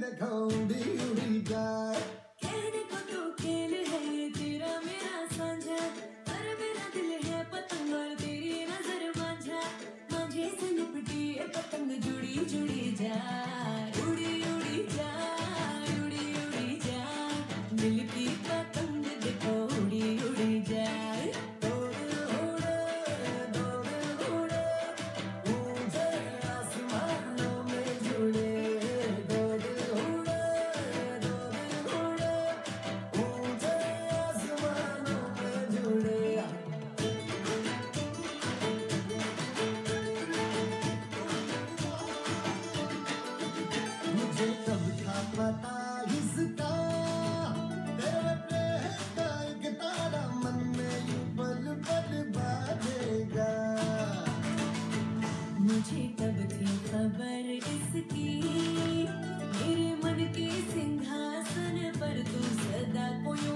that cold beauty die. मुझे तब थी खबर इसकी। मेरे मन के सिंहासन पर तू सदा कोई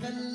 the